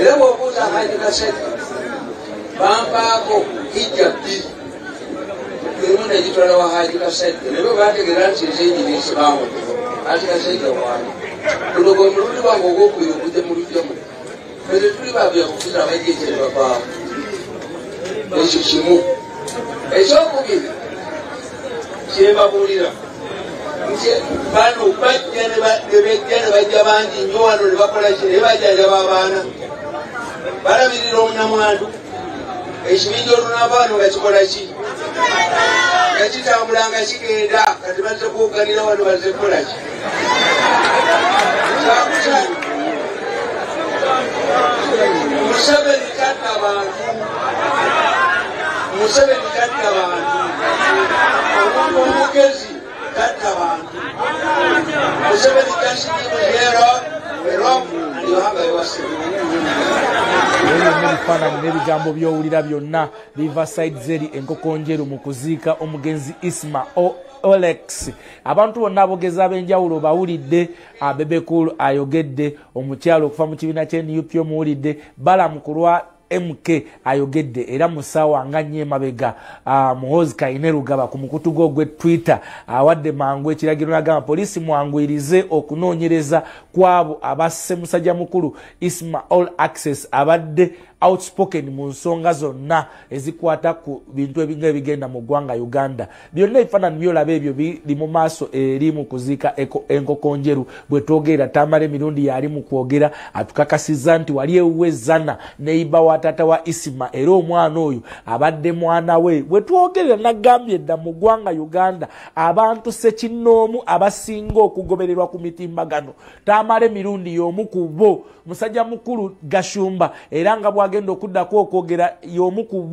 era bwobuuza haji kasete bampaako hijja bbiri erimu negitwala wa haji kasete naye bategeera nti ezenyinisi bamude haji kasete wani luno gwe mulundi gwange ogwokubiri okudde mu. Lujjamu eze tuli babyakufuza abajeje babaamu ekyo kimu ekyokubiri kyembabuulira bano bajja nebejja nebajja bangi nnyo wano nebakolaki nebajjanjaba abaana balabirira omunyamwandu ekibinja olunamba wano nga kikolaki nga kitambula nga kigenda kati bazze kuwuganira wano bazze kukolaki kyakusatu museveni tatta bantu museveni tatta bantu omuntu omugezi tatta bantu museveni tasirimuzeero erop andiohanga ewasiru byonna ebifaananyi n'ebigambo by'owulira byonna biva sides eri enkoko njeru mu kuziika omugenzi isma olex. Abantu bonna abogezi ab'enjawulo bawulidde abebekul ayogedde omukyalo okuva mu kibiina kyenup omuwulidde balamu ku lwa mk ayogedde era mu ssaawa nga nnyo emabega. Muhozi kaine rugaba ku mukutu gwe ogwetwitter awadde mangu ekiragiro nagamba poliisi mwanguyirize okunoonyereza kwabo abasse musajja mukulu isma all access abadde outspoken mu nsonga zonna ezikwata ku bintu ebinga ebigenda mu ggwanga uganda. Byonna ebifaanani byolaba ebyo biri mu maaso eri mu kuziika enkoko njeru. Bwe twogerera tamala emirundi yali mu kwogera atukakasiza nti wali ewuwezana neiba wa taata wa isima era omwana oyo abadde mwana we. Bwe twogerera nagambye dda mu ggwanga uganda abantu sekinnoomu abasinga okugobererwa ku mitimbagano. Tamala emirundi y'omu ku bo musajja mukulu gashumba era nga bwagenda okuddako okwogera y'omu ku